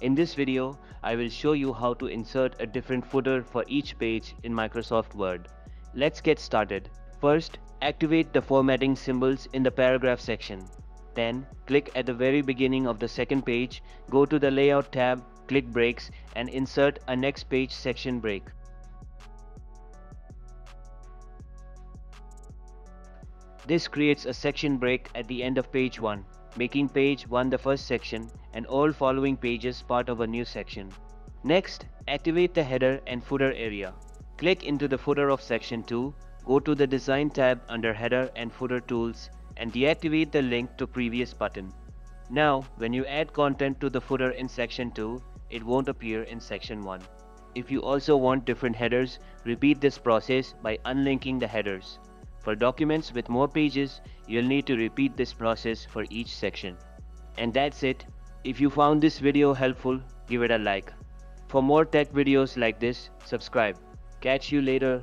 In this video, I will show you how to insert a different footer for each page in Microsoft Word. Let's get started. First, activate the formatting symbols in the paragraph section. Then, click at the very beginning of the second page, go to the Layout tab, click Breaks and insert a next page section break. This creates a section break at the end of page 1, making page 1 the first section and all following pages part of a new section. Next, activate the header and footer area. Click into the footer of section 2, go to the Design tab under Header and Footer Tools and deactivate the link to previous button. Now, when you add content to the footer in section 2, it won't appear in section 1. If you also want different headers, repeat this process by unlinking the headers. For documents with more pages, you'll need to repeat this process for each section. And that's it. If you found this video helpful, give it a like. For more tech videos like this, subscribe. Catch you later.